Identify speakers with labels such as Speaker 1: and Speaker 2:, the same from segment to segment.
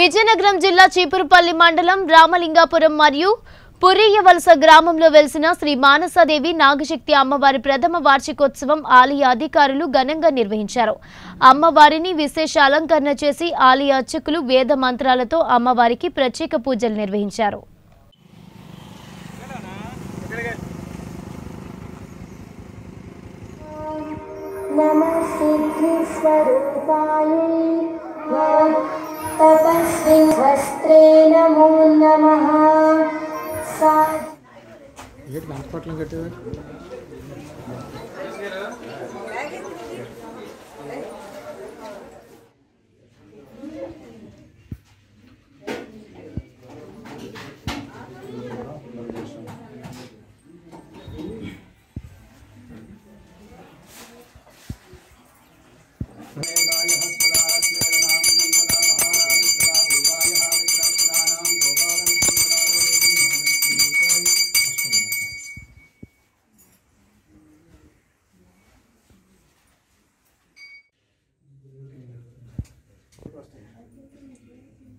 Speaker 1: విజయనగరం జిల్లా చీపురుపల్లి మండలం రామలింగాపురం మరియు పురియవలస గ్రామంలో వెలిసిన శ్రీ మానసాదేవి నాగశక్తి అమ్మవారి ప్రథమ వార్షికోత్సవం ఆలయ అధికారులు ఘనంగా నిర్వహించారు. అమ్మవారిని విశేష అలంకరణ చేసి ఆలయ అర్చకులు వేద మంత్రాలతో అమ్మవారికి ప్రత్యేక పూజలు నిర్వహించారు.
Speaker 2: నమ नमो नमः। सा
Speaker 3: ఏంటి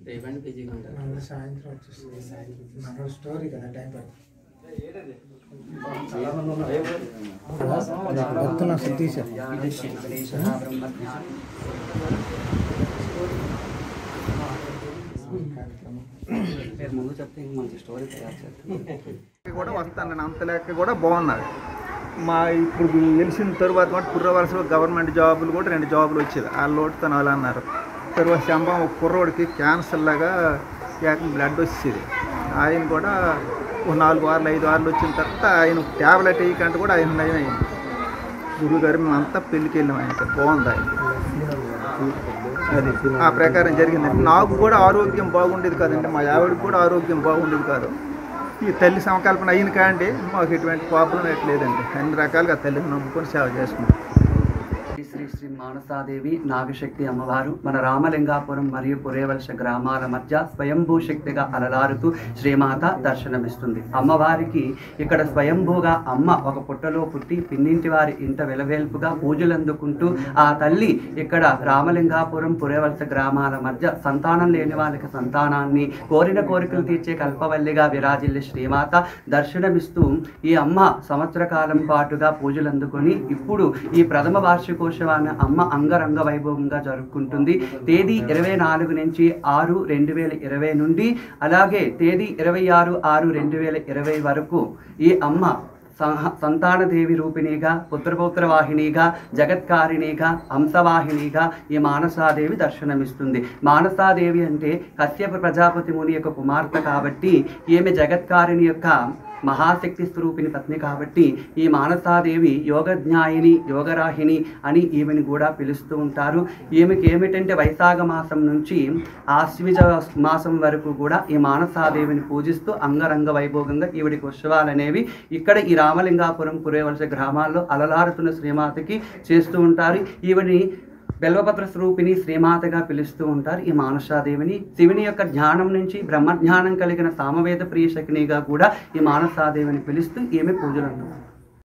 Speaker 4: రేపండి బిజీగా ఉంటారు.
Speaker 3: మళ్ళీ సాయంత్రం వచ్చేస్తుంది. మన స్టోరీ కదా టైం పడుతుంది భక్తుల
Speaker 5: కూడా వస్తాను అంత లెక్క కూడా బాగున్నారు మా ఇప్పుడు గెలిచిన తరువాత కూడా కుర్రవలసలో గవర్నమెంట్ జాబులు కూడా రెండు జాబులు వచ్చేది. ఆ లోటుతో వాళ్ళు అన్నారు. తరువాత శంభం ఒక కుర్రోడికి క్యాన్సర్ లాగా ఏకం బ్లడ్ వచ్చేది. ఆయన కూడా ఒక నాలుగు వారాలు ఐదు వారాలు వచ్చిన తర్వాత ఆయన ట్యాబ్లెట్ వేయకంటే కూడా ఆయన నయం అయింది. గురుగారు మేము అంతా పెళ్ళికి వెళ్ళాం ఆయనకి బాగుంది ఆయన. అది ఆ ప్రకారం జరిగిందండి నాకు కూడా ఆరోగ్యం బాగుండేది కాదండి. మా ఆవిడకి కూడా ఆరోగ్యం బాగుండేది కాదు. ఈ తల్లి సంకల్పన అయిన కాండి మాకు ఎటువంటి ప్రాబ్లం ఎట్లేదండి అన్ని రకాలుగా తల్లిని నమ్ముకొని సేవ చేసుకుంటాం
Speaker 4: శ్రీ శ్రీ శ్రీ మానసాదేవి నాగశక్తి అమ్మవారు మన రామలింగాపురం మరియు పురేవలస గ్రామాల మధ్య స్వయంభూ శక్తిగా అలలారుతూ శ్రీమాత దర్శనమిస్తుంది. అమ్మవారికి ఇక్కడ స్వయంభూగా అమ్మ ఒక పుట్టలో పుట్టి పిన్నింటి వారి ఇంట విలవేల్పుగా పూజలు అందుకుంటూ ఆ తల్లి ఇక్కడ రామలింగాపురం పురేవలస గ్రామాల మధ్య సంతానం లేని వాళ్ళకి సంతానాన్ని కోరిన కోరికలు తీర్చే కల్పవల్లిగా విరాజిల్లి శ్రీమాత దర్శనమిస్తూ ఈ అమ్మ సంవత్సర కాలం పాటుగా పూజలు అందుకొని ఇప్పుడు ఈ ప్రథమ వార్షిక వార్షికోత్సవాన్ని అమ్మ అంగరంగ వైభవంగా జరుపుకుంటుంది. తేదీ ఇరవై నాలుగు నుంచి ఆరు రెండు వేల ఇరవై నుండి అలాగే తేదీ ఇరవై ఆరు ఆరు రెండు వేల ఇరవై వరకు ఈ అమ్మ సంతానదేవి రూపిణిగా పుత్రపౌత్ర వాహినిగా జగత్కారిణిగా హంసవాహినిగా ఈ మానసాదేవి దర్శనమిస్తుంది. మానసాదేవి అంటే కశ్యప ప్రజాపతి ముని యొక్క కుమార్తె కాబట్టి ఈమె జగత్కారిణి యొక్క మహాశక్తి స్వరూపిణి పత్ని కాబట్టి ఈ మానసాదేవి యోగజ్ఞాయిని యోగరాహిణి అని ఈమెను కూడా పిలుస్తూ ఉంటారు. ఈమెకి ఏమిటంటే వైశాఖ మాసం నుంచి ఆశ్విజ మాసం వరకు కూడా ఈ మానసాదేవిని పూజిస్తూ అంగరంగ వైభోగంగా ఈవిడికి ఉత్సవాలు అనేవి ఇక్కడ ఈ రామలింగాపురం కురేవలస గ్రామాల్లో అలలారుతున్న శ్రీమాతకి చేస్తూ ఉంటారు. ఈవిని బెల్వపత్ర స్వరూపిణి శ్రీమాతగా పిలుస్తూ ఉంటారు ఈ మానసాదేవిని. శివుని యొక్క జ్ఞానం నుంచి బ్రహ్మజ్ఞానం కలిగిన సామవేద ప్రియ శకినిగా కూడా ఈ మానసాదేవిని పిలుస్తూ ఈమె పూజలు అందుకుంటారు